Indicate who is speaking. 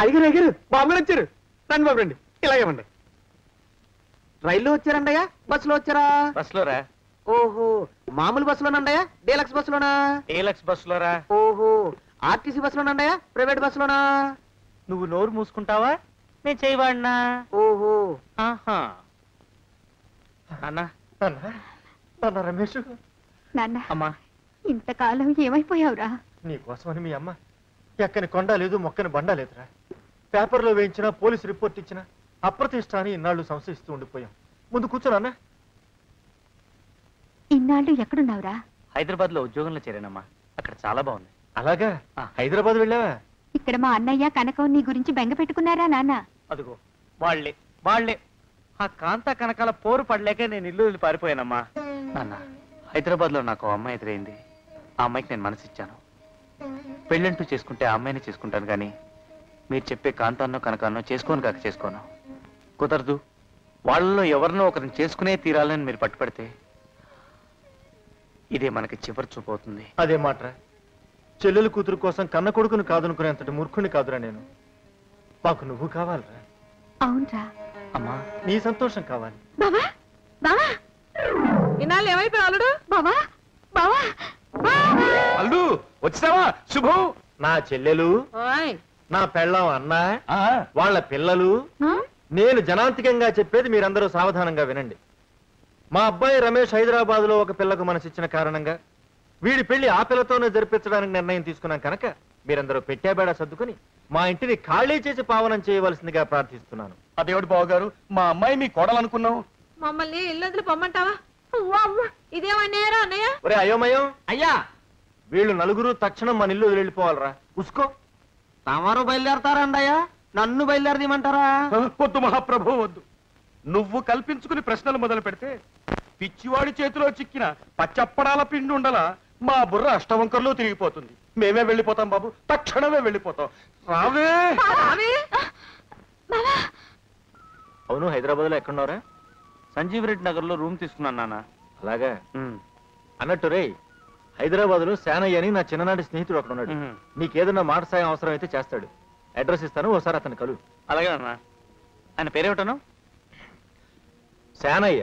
Speaker 1: అయ్యారు అయ్యారు బాబు గారు వచ్చారు. రండి బాబు రండి. ఇలాగే ఇవ్వండి రైల్లో వచ్చారండయ్యా? బస్సులో వచ్చారా?
Speaker 2: బస్సులో రా
Speaker 1: ఓహో మామూలు బస్సులోనండయ్యా? డీలక్స్ బస్సులోనా?
Speaker 2: డీలక్స్ బస్సులో రా
Speaker 1: ఓహో ఆర్టీసీ బస్సులోనండయ్యా? ప్రైవేట్ బస్సులోనా?
Speaker 2: నువ్వు నోరు మూసుకుంటావా? నేను చేయవాడినా?
Speaker 1: ఓహో.
Speaker 2: ఆహా. అన్నా
Speaker 3: నాన్న రమేష్.
Speaker 4: నాన్న
Speaker 2: అమ్మా.
Speaker 4: ఇంతకాలం ఏమైపోయావురా?
Speaker 3: నీ కోసమని మీ అమ్మ ఎక్కని కొండ లేదు మొక్కని బండ లేదురా. పేపర్లో వేయించినా పోలీస్ రిపోర్ట్ ఇచ్చినా అప్రతిష్ట అని ఇన్నాళ్ళు సంశయిస్తూ ఉండిపోయాం. ముందు కూర్చోనన్నా
Speaker 4: ఇన్నాళ్ళు ఎక్కడున్నావురా?
Speaker 2: హైదరాబాద్లో ఉద్యోగంలో చేరానమ్మా. అక్కడ చాలా బాగుంది.
Speaker 3: అలాగా?
Speaker 2: ఆ.
Speaker 3: హైదరాబాద్ వెళ్ళావా?
Speaker 4: ఇక్కడ మా అన్నయ్య కనకం నీ గురించి బెంగ పెట్టుకున్నారా నాన్న?
Speaker 2: అదిగో వాళ్ళే వాళ్ళే. ఆ కాంత కనకాల పోరు పడలేక నేను ఇల్లు వదిలి పారిపోయానమ్మా. నాన్న హైదరాబాద్లో నాకు అమ్మాయి ఎదురైంది. ఆ అమ్మాయికి నేను మనసిచ్చాను. పెళ్ళంటూ చేసుకుంటే ఆ అమ్మాయిని చేసుకుంటాను కానీ మీరు చెప్పే కాంతాన్నో కనకాన్నో చేసుకోను కాక చేసుకోను. కుదరదు. వాళ్ళలో ఎవరినో ఒకరిని చేసుకునే తీరాలని మీరు పట్టుపడితే ఇదే మనకి చివరి చూపు అవుతుంది.
Speaker 3: అదే మాట్రా. చెల్లెలు కూతురు కోసం కన్న కొడుకును కాదనుకునేంతటి మూర్ఖుని కాదురా నేను. మాకు నువ్వు కావాలిరా.
Speaker 4: అవునరా.
Speaker 2: అమ్మా.
Speaker 3: నీ సంతోషం కావాలి.
Speaker 4: బావా బావా.
Speaker 5: ఇన్నాళ్ళు ఏమైపోయి అల్లుడు?
Speaker 4: బావా బావా.
Speaker 6: అల్లు వచ్చావా శుభం.
Speaker 3: నా చెల్లెలు.
Speaker 5: ఓయ్
Speaker 3: నా పెళ్ళం అన్న
Speaker 6: ఆ,
Speaker 3: వాళ్ళ పిల్లలు నేను జనాంతికంగా చెప్పేది మీరందరూ సావధానంగా వినండి. మా అబ్బాయి రమేష్ హైదరాబాద్లో ఒక పిల్లకు మనసిచ్చిన కారణంగా వీడి పెళ్ళి ఆ పిల్లతోనే జరిపించడానికి నిర్ణయం తీసుకున్నాం కనుక మీరందరూ పెట్టాబేడా సర్దుకుని మా ఇంటిని ఖాళీ చేసి పావనం చేయవలసిందిగా ప్రార్థిస్తున్నాను.
Speaker 6: అదేమిటి బావగారు? మా అమ్మాయి మీ కోడలనుకున్నాం
Speaker 5: మమ్మల్ని ఇల్లు పొమ్మంటావా? ఇదేమన్నారా అన్నయ్య.
Speaker 3: ఒరే అయోమయం.
Speaker 1: అయ్యా!
Speaker 3: వీళ్ళు నలుగురు తక్షణం మన ఇల్లు వెళ్ళిపోవాలరా. ఉసుకో.
Speaker 1: తమరు బయలుదేరతారండయ్యా? నన్ను బయలుదేరదీమంటారా
Speaker 6: వద్దు మహాప్రభు వద్దు. నువ్వు కల్పించుకుని ప్రశ్నలు మొదలు పెడితే పిచ్చివాడి చేతిలో చిక్కిన పచ్చప్పడాల పిండి ఉండలా మా బుర్ర అష్టవంకర్లో తిరిగిపోతుంది. మేమే వెళ్ళిపోతాం బాబు. తక్షణమే వెళ్ళిపోతాం. రావే!
Speaker 5: రావే.
Speaker 3: అవును హైదరాబాద్లో ఎక్కడున్నారా
Speaker 2: సంజీవ్ రెడ్డి నగర్లో రూమ్ తీసుకున్నాను నాన్న.
Speaker 3: అలాగా? అన్నట్టు రే హైదరాబాద్లో శానయ్య అని నా చిన్ననాటి స్నేహితుడు అక్కడ ఉన్నాడు.
Speaker 2: ఉమ్.
Speaker 3: నీకేదన్నా మాట సాయం అవసరం అయితే చేస్తాడు. అడ్రస్ ఇస్తాను ఓసారి అతను కలు.
Speaker 2: అలాగే నాన్న ఆయన పేరేమిటను
Speaker 3: శానయ్య.